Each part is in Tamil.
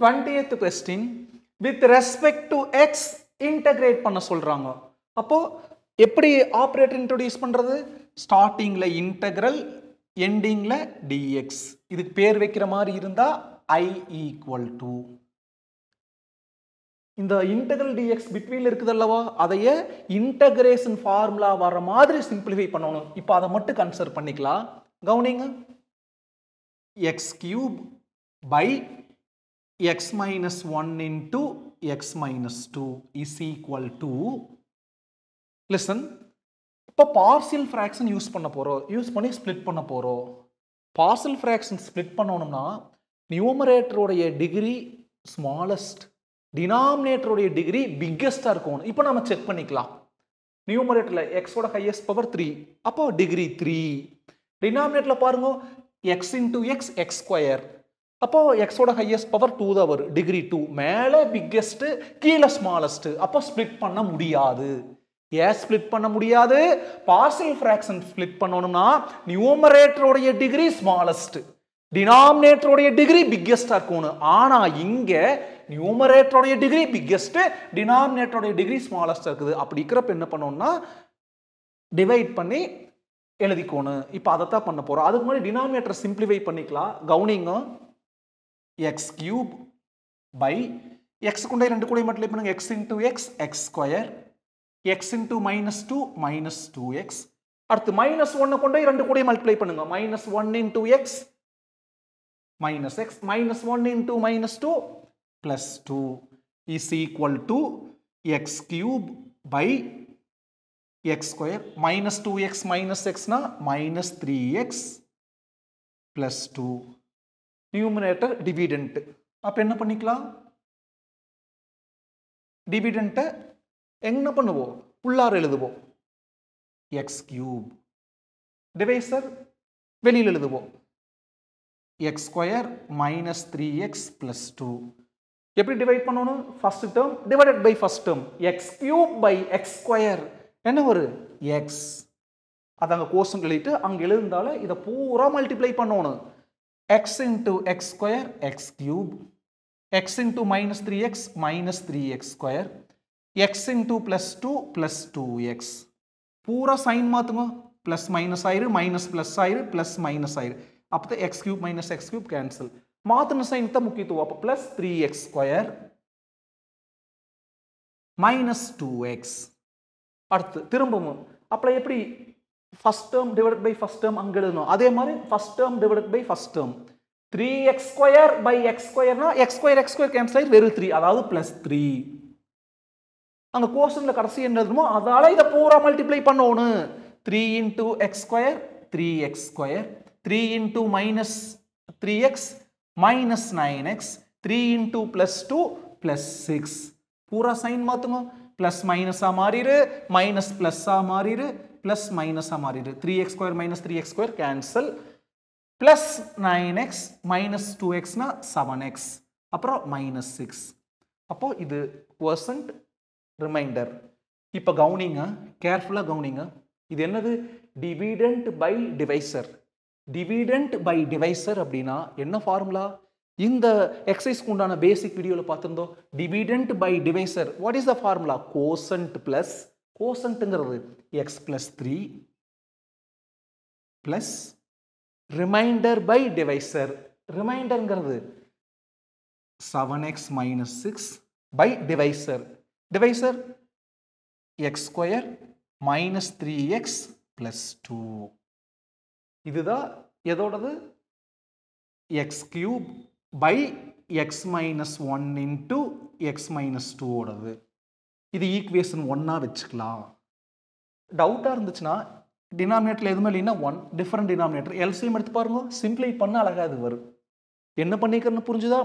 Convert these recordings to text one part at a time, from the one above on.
Twentieth question with respect to x integrate பண்ண சொல்றாங்க. அப்போ எப்படி ஆப்ரேட்டர் இன்ட்ரோடியூஸ் பண்றது? ஸ்டார்டிங்ல இன்டகிரல் எண்டிங்ல டிஎக்ஸ் இதுக்கு பேர் வைக்கிற மாதிரி இருந்தா ஐ ஈக்குவல் டு இந்த இன்டகிரல் டிஎக்ஸ் பிட்வீன்ல இருக்குது அல்லவா? அதையே இன்டகிரேஷன் ஃபார்முலா வர மாதிரி சிம்பிளிஃபை பண்ணணும். இப்போ அதை மட்டும் கன்சிடர் பண்ணிக்கலாம். கவுனிங்க. X cube by x minus one into x minus two is equal to listen இப்போ பார்சியல் ஃப்ராக்ஷன் யூஸ் பண்ண போகிறோம் யூஸ் பண்ணி ஸ்ப்ளிட் பண்ண போகிறோம் பார்சல் ஃப்ராக்ஷன் ஸ்ப்ளிட் பண்ணணும்னா நியூமரேட்டருடைய டிகிரி ஸ்மாலஸ்ட் டினாமினேட்டருடைய டிகிரி பிக்கெஸ்ட்டாக இருக்கணும். இப்போ நம்ம செக் பண்ணிக்கலாம். நியூமரேட்டரில் எக்ஸோட ஹையஸ்ட் பவர் த்ரீ அப்போ டிகிரி த்ரீ டினாமினேட்டரில் பாருங்க x into x x square அப்போது எக்ஸோட ஹையஸ்ட் பவர் டூ தான் வரும். டிகிரி டூ மேலே பிக்கெஸ்ட்டு கீழே ஸ்மாலஸ்ட்டு அப்போ ஸ்ப்ளிட் பண்ண முடியாது. ஏன் ஸ்ப்ளிட் பண்ண முடியாது? பார்சல் ஃப்ராக்ஷன் ஸ்ப்ளிட் பண்ணணும்னா நியூமரேட்டருடைய டிகிரி ஸ்மாலஸ்ட்டு டினாமினேட்டருடைய டிகிரி பிக்கெஸ்ட்டாக இருக்கணும். ஆனால் இங்கே நியூமரேட்டருடைய டிகிரி பிக்கெஸ்ட்டு டினாமினேட்டருடைய டிகிரி ஸ்மாலஸ்ட்டாக இருக்குது. அப்படி இருக்கிறப்ப என்ன பண்ணணும்னா டிவைட் பண்ணி எழுதிக்கோணும். இப்போ அதை தான் பண்ண போகிறோம் அதுக்கு முன்னாடி டினாமினேட்டர் சிம்பிளிஃபை பண்ணிக்கலாம். கவுனிங்கும் எக்ஸ் கியூப் பை எக்ஸ் கொண்டே ரெண்டு கூடையும் மல்டிப்ளை பண்ணுங்க. X into x x square x into minus two minus two x அடுத்து மைனஸ் ஒன்னை கொண்டு ரெண்டு கூட மல்டிப்ளை பண்ணுங்க. Minus one into x minus x minus 1 into minus 2 plus 2 is equal to x cube by x square. minus 2x minus x minus minus 3x plus 2 numerator dividend. அப்போ என்ன பண்ணிக்கலாம்? டிவிடெண்ட்டை என்ன பண்ணுவோம்? உள்ளார எழுதுவோம். எக்ஸ் கியூப் டிவைசர் வெளியில் எழுதுவோம். X square minus three x plus two எப்படி டிவைட் பண்ணணும்? First term divided by first term x cube by x square என்ன ஒரு எக்ஸ் அதை அங்கே கோஷன் எழுதிட்டு அங்கே எழுந்தால இதை பூரா மல்டிப்ளை பண்ணணும். X into x square x cube x into minus three x minus three x square x into plus two plus two x பூரா சைன் மாற்றுங்க ப்ளஸ் மைனஸ் ஆயிரு மைனஸ் ப்ளஸ் ஆயிரு ப்ளஸ் மைனஸ் ஆயிரு அப்போ தான் x cube minus x cube cancel மாத்தின sign தான் முக்கியத்துவம் அப்போ plus three x square minus two x அடுத்து திரும்பவும் அப்புறம் எப்படி first term divide by first term அங்கே எழுதணும் அதே மாதிரி first term divide by first term three x square by x ஸ்கொயர்னா x square x square cancel ஆகி வெறும் த்ரீ அதாவது ப்ளஸ் த்ரீ அங்கே கோஷனில் கடைசி என்ன எழுதுமோ அதால் இதை பூரா மல்டிப்ளை பண்ணணும். Three into x square three x square three into minus three x minus nine x three into plus two plus six பூரா சைன் மாற்றுங்க ப்ளஸ் மைனஸாக மாறிடு மைனஸ் ப்ளஸ்ஸாக மாறிடு ப்ளஸ் மைனஸாக மாறிடு. Three x square minus three x square cancel plus nine x minus two எக்ஸ்னா seven x அப்புறம் மைனஸ் சிக்ஸ் அப்போது இது பர்சன்ட் ரிமைண்டர் இப்போ கவுனிங்க கேர்ஃபுல்லாக கவுனிங்க. இது என்னது? Dividend by divisor dividend by divisor அப்படின்னா என்ன ஃபார்முலா இந்த எக்ஸசைஸ்க்கு உண்டான பேசிக் வீடியோவில் பார்த்துருந்தோம். Dividend by divisor what is the formula quotient plus கோசன்ட்டுங்கிறது x plus three plus remainder by divisor ரிமைண்டருங்கிறது seven x minus six by divisor divisor x square minus three x plus two இதுதான் எதோடது? X cube by x minus one into x minus டூவோடது இது ஈக்குவேஷன் ஒன்னாக வச்சுக்கலாம். டவுட்டாக இருந்துச்சுன்னா டினாமினேட்டர் எதுவுமே இல்லைன்னா ஒன் டிஃப்ரெண்ட் டினாமினேட்டர் எல்சிஎம் எடுத்து பாருங்க சிம்பிளை பண்ண அழகாக இது வரும். என்ன பண்ணிக்கிறேன்னு புரிஞ்சுதா?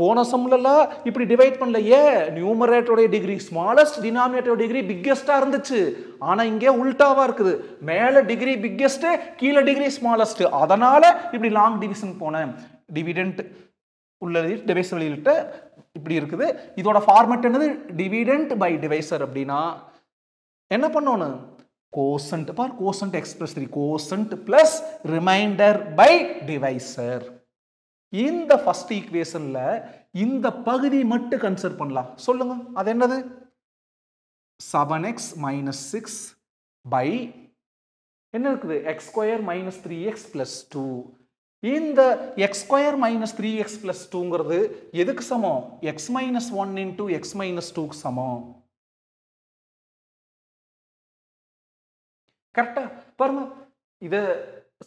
போன சம்லலாம் இப்படி டிவைட் பண்ணல ஏ நியூமரேட்டருடைய டிகிரி ஸ்மாலஸ்ட் டினாமினேட்டர் டிகிரி பிக்கெஸ்டாக இருந்துச்சு. ஆனால் இங்கே உல்டாவாக இருக்குது. மேலே டிகிரி பிக்கெஸ்ட்டு கீழே டிகிரி ஸ்மாலஸ்ட்டு அதனால் இப்படி லாங் டிவிஷன் போனேன். டிவிடெண்ட் உள்ள டிவைஸ் வெளியிட்ட இப்படி இருக்குது. இதோட ஃபார்மெட் என்னது? டிவிடெண்ட் பை டிவைசர் அப்படின்னா என்ன பண்ணணும்? Quotient for quotient x plus three quotient plus remainder by divisor இந்த ஃபர்ஸ்ட் ஈக்குவேஷன்ல இந்த பகுதி மட்டும் கன்சிடர் பண்ணலாம். சொல்லுங்க அது என்னது? Seven x minus six by என்ன இருக்குது? X square minus three x plus two இந்த x square minus three x plus டூங்கிறது எதுக்கு சமம்? X minus one into x minus டூக்கு சமம். கரெக்டா பாருங்க. இதை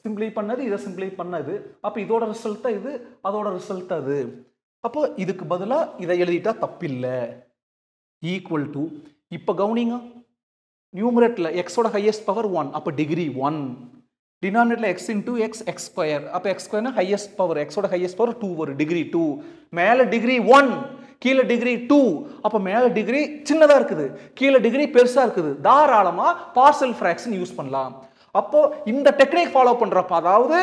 சிம்பிளை பண்ணது இதை சிம்பிளை பண்ணது. அப்போ இதோட ரிசல்ட் இது அதோட ரிசல்ட் அது. அப்போ இதுக்கு பதிலாக இதை எழுதிட்டா தப்பில்லை. ஈக்குவல் டு இப்போ கவுனிங்க. நியூமரேட்டில் எக்ஸோட ஹையஸ்ட் பவர் ஒன் அப்போ degree one டினாமினேட்டில் x into x x square அப்போ எக்ஸ் ஸ்கொயர்னா ஹையஸ்ட் பவர் எக்ஸோட ஹையஸ்ட் பவர் டூ வரும். டிகிரி டூ மேலே டிகிரி ஒன் கீழே டிகிரி டூ அப்போ மேலே டிகிரி சின்னதாக இருக்குது. கீழே டிகிரி பெருசாக இருக்குது. தாராளமாக பார்சல் ஃப்ராக்ஷன் யூஸ் பண்ணலாம். அப்போது இந்த டெக்னிக் ஃபாலோ பண்ணுறப்ப அதாவது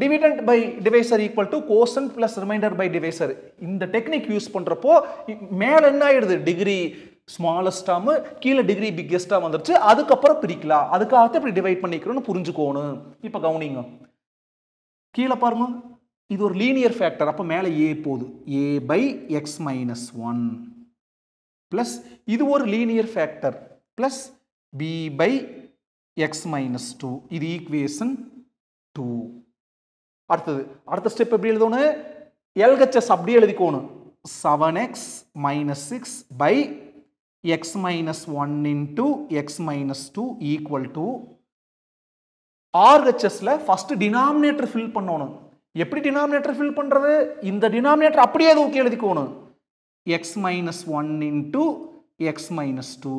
dividend by divisor equal to quotient plus remainder by divisor இந்த டெக்னிக் யூஸ் பண்ணுறப்போ மேலே என்ன ஆயிடுது? டிகிரி ஸ்மாலஸ்டாமு கீழே டிகிரி பிக்கெஸ்ட்டாக வந்துருச்சு. அதுக்கப்புறம் பிரிக்கலாம். அதுக்காக இப்படி டிவைட் பண்ணிக்கிறோன்னு புரிஞ்சுக்கோணும். இப்போ கவனிங்க. கீழே பாருங்க. இது ஒரு லீனியர் ஃபேக்டர் அப்போ மேலே ஏ போகுது. A by x minus one plus இது ஒரு linear factor plus B by x minus two இது ஈக்குவேஷன் டூ அடுத்தது. அடுத்த ஸ்டெப் எப்படி எழுதணும்? எல்ஹெச்எஸ் அப்படியே எழுதிக்கோணும். Seven x minus six by x minus one into x minus two equal to RHSல first டினாமினேட்டர் ஃபில் பண்ணணும். எப்படி டினாமினேட்டர் ஃபில் பண்ணிரது இந்த டினாமினேட்டர் அப்படியே தூக்கி எழுதிக்கணும் x minus one into x minus two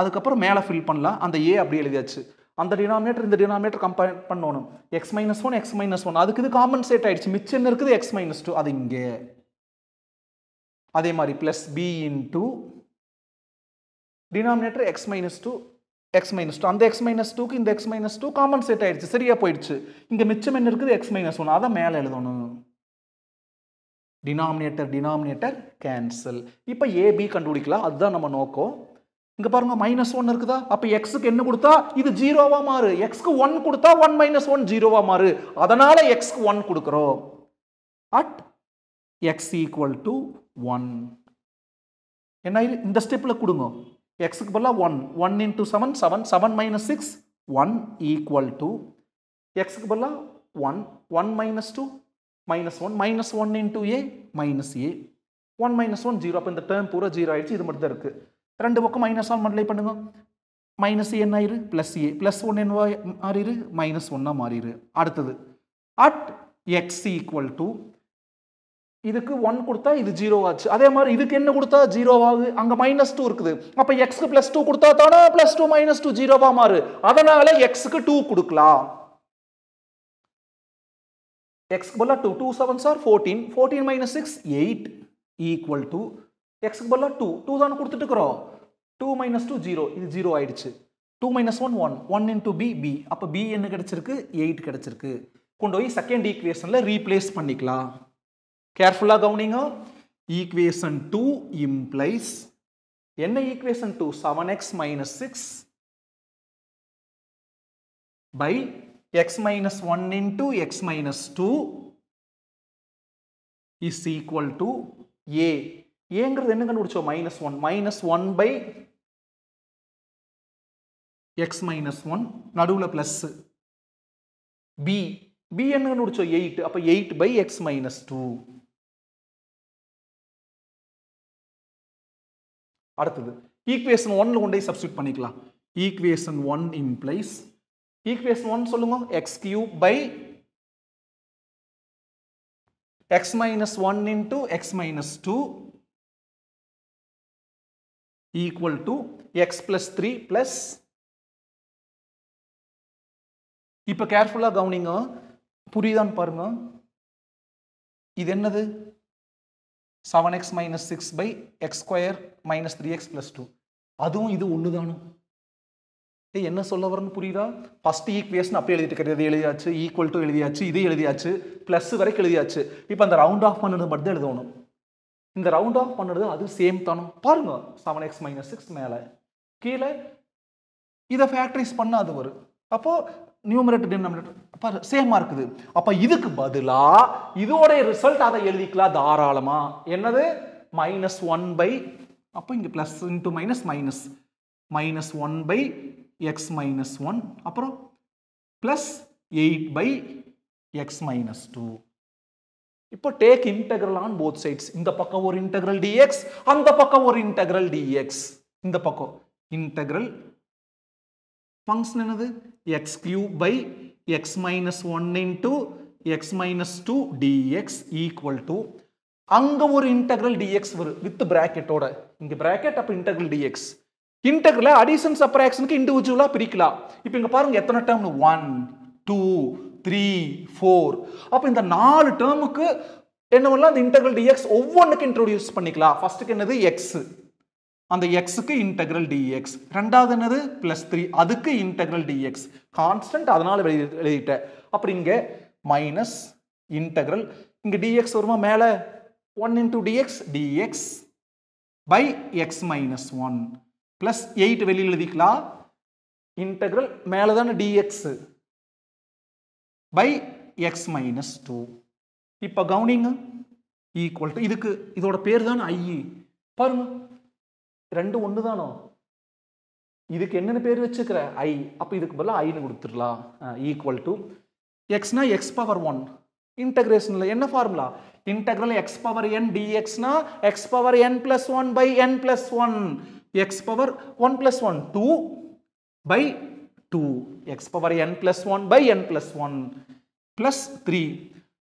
அதுக்கப்புறம் மேலே ஃபில் பண்ணலாம். அந்த ஏ அப்படி எழுதியாச்சு. அந்த டினாமினேட்டர் இந்த denominator கம்பேர் பண்ணணும். X minus one x minus one அதுக்கு இது காம்பன்சேட் ஆயிடுச்சு. மிச்சம் என்ன இருக்குது x minus டூ அது இங்கே. அதே மாதிரி plus B into denominator x minus two x minus two அந்த எக்ஸ் மைனஸ் டூக்கு இந்த எக்ஸ் மைனஸ் டூ காம்பன்சேட் ஆயிடுச்சு. சரியா போயிடுச்சு. இங்க மிச்சம் என்ன இருக்குது? எக்ஸ் மைனஸ் ஒன் அதை மேலே எழுதணும். டினாமினேட்டர் டினாமினேட்டர் கேன்சல் இப்போ ஏபி கண்டுபிடிக்கலாம். அதுதான் நம்ம நோக்கம். இங்கே பாருங்க மைனஸ் ஒன் இருக்குதா? அப்போ எக்ஸுக்கு என்ன கொடுத்தா? இது ஜீரோவா மாறு. எக்ஸ்க்கு ஒன் கொடுத்தா ஒன் மைனஸ் ஒன் ஜீரோவா மாறு. அதனால எக்ஸ்க்கு ஒன் கொடுக்குறோம். At x equal to one என்ன இந்த ஸ்டெப்பில் கொடுங்க. எக்ஸுக்கு பதிலாக one one into seven seven seven minus six one equal to எக்ஸுக்கு பதிலாக one one minus two minus one minus one into A minus A one minus one zero அப்போ இந்த டேர்ம் பூரா ஜீரோ ஆயிடுச்சு. இது மட்டும் தான் இருக்குது ரெண்டு பக்கம் மைனஸ் ஒன் மல்டிப்ளை பண்ணுங்க. மைனஸ் என்ன ஆயிரு? ப்ளஸ் ஏ ப்ளஸ் ஒன் என்னவா மாறிடு மைனஸ் ஒன்னாக மாறிடு அடுத்தது. அட் எக்ஸ் ஈக்குவல் டு இதுக்கு ஒன் கொடுத்தா இது ஜீரோ ஆச்சு. அதே மாதிரி இதுக்கு என்ன கொடுத்தா ஜீரோ அங்கே அங்க மைனஸ் டூ இருக்குது. அப்ப எக்ஸ்க்கு பிளஸ் டூ கொடுத்தா தானே பிளஸ் டூ மைனஸ் டூ ஜீரோவா மாறு. அதனால எக்ஸ்க்கு டூ கொடுக்கலாம். எக்ஸ்க்கு பதிலாக two two seven sir fourteen fourteen minus six eight equal to எக்ஸ்க்கு பதிலாக டூ டூ தானே கொடுத்துட்டு இருக்கிறோம். டூ மைனஸ் டூ ஜீரோ இது ஜீரோ ஆயிடுச்சு. Two minus one one one into B B அப்போ பி என்ன கிடச்சிருக்கு? எயிட் கிடச்சிருக்கு. கொண்டு போய் செகண்ட் ஈக்குவேஷனில் ரீப்ளேஸ் பண்ணிக்கலாம். கேர்ஃபுல்லாக கவனிங்க. ஈக்குவேஷன் டூ இம்ப்ளைஸ் என்ன equation two seven x minus six by x minus one into x minus two is equal to A ஏங்கிறது என்ன கண்டுபிடிச்சோம்? Minus one minus one by x minus one நடுவில் ப்ளஸ் பி பி என்ன கண்டுபிடிச்சோம்? எயிட் அப்போ eight by x minus two அடுத்தது ஈக்குவேஷன் ஒன்னில் கொண்டு போய் சப்ஸ்டியூட் பண்ணிக்கலாம் equation one implies equation one சொல்லுங்க x cube by x minus one into x minus two equal to x plus three plus இப்போ கேர்ஃபுல்லாக கவனிங்க. புரியுதான்னு பாருங்க. இது என்னது? Seven x minus six by x square minus three x plus two அதுவும் இது ஒன்று தானோ ஏய் என்ன சொல்ல வரணும் புரியுதா? ஃபஸ்ட் ஈக்குவேஷன் அப்படியே எழுதிட்டு இருக்கிறது. எழுதியாச்சு ஈக்குவல் டு எழுதியாச்சு இது எழுதியாச்சு ப்ளஸ் வரைக்கும் எழுதியாச்சு. இப்போ அந்த ரவுண்ட் ஆஃப் பண்ணுறது மட்டும் தான் எழுதணும். இந்த ரவுண்ட் ஆஃப் பண்ணுறது அது சேம் தானோ? பாருங்க செவன் எக்ஸ் மைனஸ் சிக்ஸ் மேலே. கீழே இதை ஃபேக்டரைஸ் பண்ண அது வரும் அப்போது நியூமரேட்டர் டினாமினேட்டர் அப்போ சேமாக இருக்குது. அப்போ இதுக்கு பதிலாக இதோட ரிசல்ட் அதை எழுதிக்கலாம் தாராளமாக என்னது? மைனஸ் ஒன் பை அப்போ இங்கே plus into minus minus minus one by x minus one அப்புறம் plus eight by x minus two இப்போ take integral on both sides இந்த பக்கம் ஒரு இன்டெக்ரல் டிஎக்ஸ் அந்த பக்கம் ஒரு இன்டெக்ரல் டிஎக்ஸ் இந்த பக்கம் இன்டெக்ரல் ஃபங்க்ஷன் என்னது? X cube by x minus one into x minus two dx equal to அங்கே ஒரு இன்டெக்ரல் டிஎக்ஸ் வரும் வித் பிராக்கெட்டோட இங்கே பிராக்கெட் அப்போ இன்டெக்ரல் டிஎக்ஸ் இன்டெக்ரல் அடிஷன் சப்ராக்ஷனுக்கு இண்டிவிஜுவலாக பிரிக்கலாம். இப்போ இங்கே பாருங்க எத்தனை term one two three four அப்போ இந்த நாலு டேர்முக்கு என்ன பண்ணலாம்? அந்த இன்டெக்ரல் டிஎக்ஸ் ஒவ்வொன்றுக்கு இன்ட்ரோடியூஸ் பண்ணிக்கலாம். ஃபர்ஸ்ட்டுக்கு என்னது? எக்ஸ் அந்த எக்ஸுக்கு இன்டெக்ரல் டிஎக்ஸ் ரெண்டாவது என்னது? பிளஸ் த்ரீ அதுக்கு இன்டெக்ரல் டிஎக்ஸ் கான்ஸ்டன்ட் அதனால் எழுதி எழுதிட்டேன் அப்புறம் இங்கே மைனஸ் இன்டெக்ரல் இங்கே டிஎக்ஸ் வருமா மேலே? One into dx dx by x minus one plus eight வெளியில் எழுதிக்கலாம். இன்டெக்ரல் மேலே தானே dx by x minus two இப்போ கவுனிங்க. ஈக்குவல் டு இதுக்கு இதோட பேர் தானே ஐஇ பாருங்க. ரெண்டு ஒன்று தானோ இதுக்கு என்னென்ன பேர் வச்சுக்கிற ஐ அப்போ இதுக்கு பதிலாக ஐன்னு கொடுத்துடலாம். ஈக்குவல் டு எக்ஸ்னா எக்ஸ் பவர் ஒன் இன்டகிரேஷனில் என்ன formula integral x power n டிஎக்ஸ்னா x power n plus one by n plus one x power one plus one two by two x power n plus one by n plus one plus three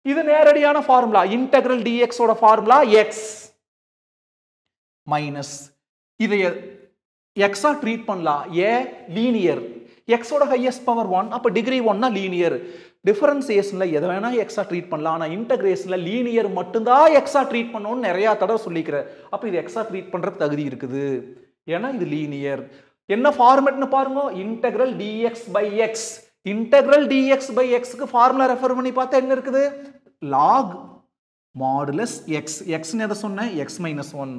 இது நேரடியான ஃபார்முலா இன்டகிரல் டிஎக்ஸோட ஃபார்முலா எக்ஸ் மைனஸ் இதை எக்ஸா ட்ரீட் பண்ணலாம். ஏ லீனியர் எக்ஸோட ஹையஸ்ட் பவர் ஒன் அப்போ டிகிரி ஒன்னா லீனியர் டிஃபரன்சியேஷனில் எதை வேணா எக்ஸா ட்ரீட் பண்ணலாம். ஆனால் இன்டகிரேஷனில் லீனியர் மட்டும்தான் எக்ஸா ட்ரீட் பண்ணணும்னு நிறையா தடவை சொல்லிக்கிறேன். அப்போ இது எக்ஸா ட்ரீட் பண்ணுறதுக்கு தகுதி இருக்குது. ஏன்னா இது லீனியர் என்ன ஃபார்மேட்னு பாருங்க. Integral dx by x integral dx by எக்ஸ்க்கு formula refer பண்ணி பார்த்தா என்ன இருக்குது? லாக் மாடுலஸ் எக்ஸ் எக்ஸ்னு எதை சொன்னேன்? எக்ஸ் மைனஸ் ஒன்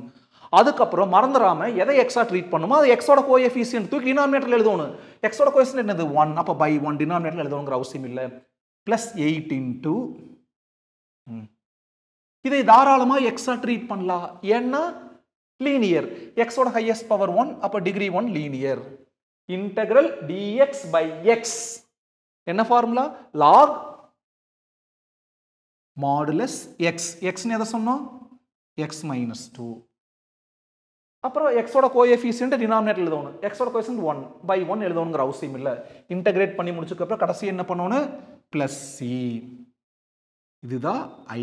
அதுக்கப்புறம் மறந்துடாமல் எதை எக்ஸா ட்ரீட் பண்ணுமோ அது எக்ஸோட கோஎஃபிஷியன்ட் தூக்கி டினாமினேட்டர் எழுதணும். எக்ஸோட கோஎஃபிஷியன்ட் என்னது? ஒன் அப்போ பை ஒன் டினாமினேட்டர் எழுதணுங்கிற அவசியம் இல்லை. ப்ளஸ் எயிட் இன்டூ இதை தாராளமாக எக்ஸா ட்ரீட் பண்ணலாம். ஏன்னா லீனியர் எக்ஸோட ஹையஸ்ட் பவர் ஒன் அப்போ degree one linear integral dx by x என்ன ஃபார்முலா லாக் மாடுலஸ் எக்ஸ் எக்ஸ்னு எதை சொன்னோம்? எக்ஸ் மைனஸ் டூ அப்புறம் எக்ஸோட கோஎஃபிஷியன்ட் டினாமினேட் எழுதணும். எக்ஸோட கோஎஃபிஷியன்ட் ஒன் பை ஒன் எழுதணுங்கிற அவசியம் இல்லை. இன்டகிரேட் பண்ணி முடிச்சதுக்கப்புறம் கடைசி என்ன பண்ணணும்? ப்ளஸ் சி இதுதான் ஐ